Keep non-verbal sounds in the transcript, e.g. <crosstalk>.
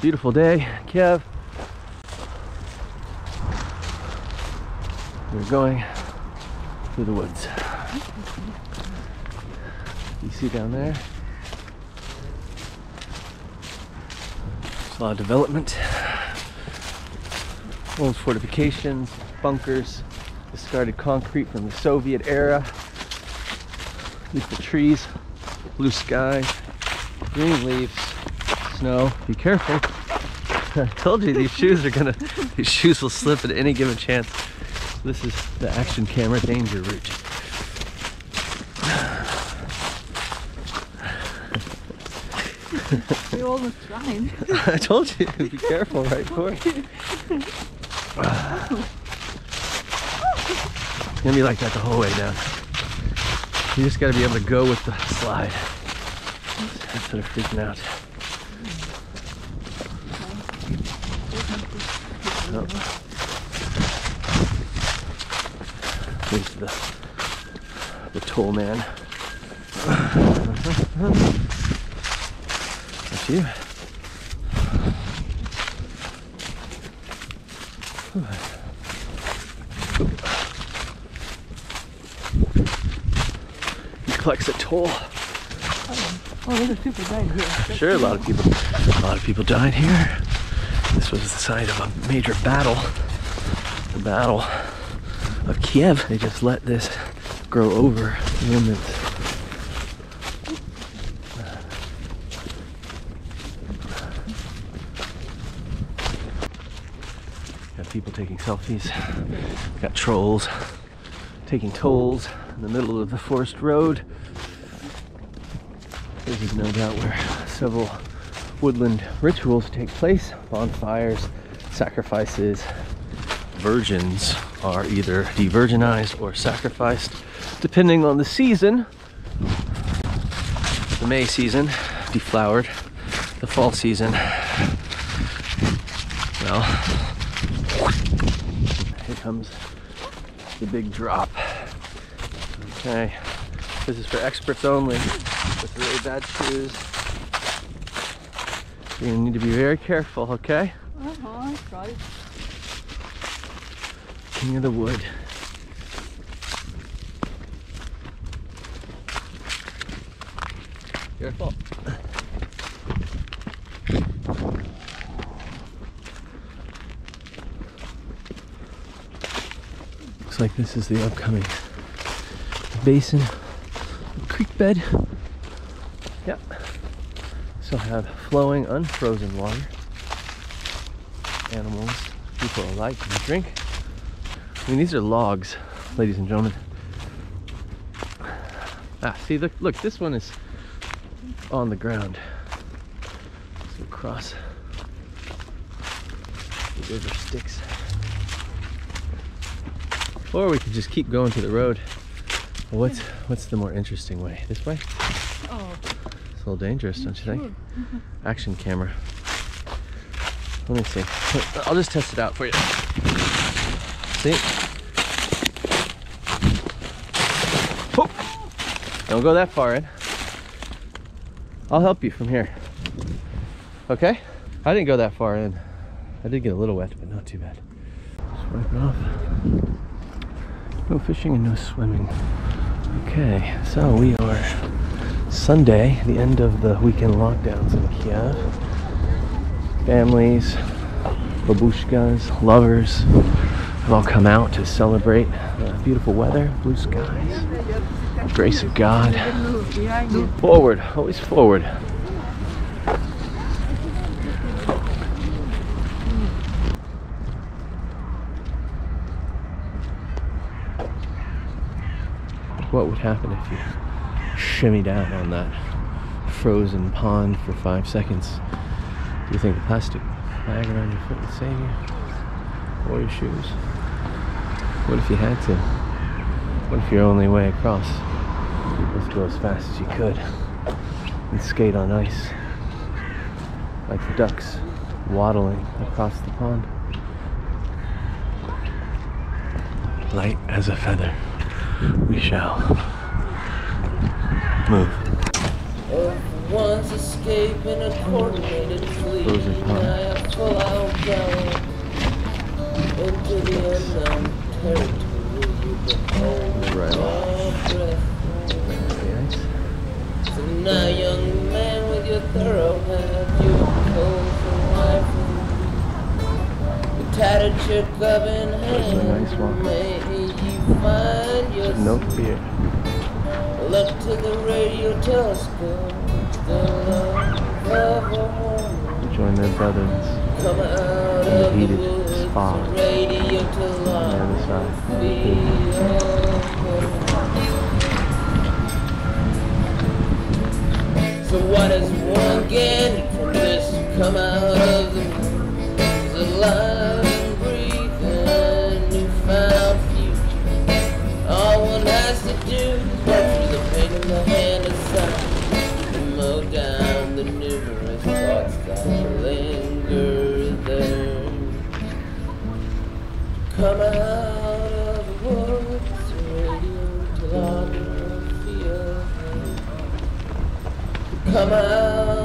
Beautiful day, Kiev. We're going through the woods. You see down there? There's a lot of development. Old fortifications, bunkers, discarded concrete from the Soviet era. Beautiful trees, blue sky, green leaves, snow. Be careful. <laughs> I told you these shoes are gonna, these shoes will slip at any given chance. This is the action camera danger route. <laughs> We almost <laughs> tried. I told you, be careful right for <sighs> gonna be like that the whole way down. You just gotta be able to go with the slide instead of freaking out. Oh. Here's the the toll man. That's you. Collects a toll. Oh, there's a super died here. Sure, a lot of people, a lot of people died here. This was the site of a major battle, the Battle of Kiev. They just let this grow over the remnants. Got people taking selfies. Got trolls taking tolls in the middle of the forest road. This is no doubt where several woodland rituals take place bonfires, sacrifices. Virgins are either de-virginized or sacrificed, depending on the season. The May season, deflowered. The fall season, well, here comes the big drop. Okay, this is for experts only with really bad shoes. You're gonna need to be very careful, okay? Uh-huh, I tried. King of the wood. Careful. Looks like this is the upcoming basin, creek bed. Yep. So I have flowing, unfrozen water. Animals, people alike can drink. I mean, these are logs, ladies and gentlemen. Ah, see, look, look, this one is on the ground. So across the river Styx. Or we could just keep going to the road. Well, what's what's the more interesting way? This way? Oh, It's a little dangerous, don't you think? sure. Mm-hmm. Action camera. Let me see. I'll just test it out for you. See? Whoop. Don't go that far in. I'll help you from here. Okay? I didn't go that far in. I did get a little wet, but not too bad. Just wipe it off. No fishing and no swimming. Okay, so we are Sunday, the end of the weekend lockdowns in Kiev. Families, babushkas, lovers have all come out to celebrate uh, beautiful weather, blue skies, grace of God. Forward, always forward. What would happen if you shimmied out on that frozen pond for five seconds? Do you think the plastic bag around your foot would save you? Or your shoes? What if you had to? What if your only way across was to go as fast as you could and skate on ice like the ducks waddling across the pond? Light as a feather, we shall move. Once escape in a coordinated fleet, pond. I have full out gallop into the unknown territory. You behold Right your breath. So now, young man with your your Colson rifle, your tattered shirt glove in That's a hand, nice walk. Find yourself. No fear. Look to the radio telescope, the love of. Join their brothers Come out In the of the heated woods, spa. radio to on the other side. So what is one getting from this? Come out of the numerous thoughts that linger there. Come out of the woods, radio to Philadelphia. Come out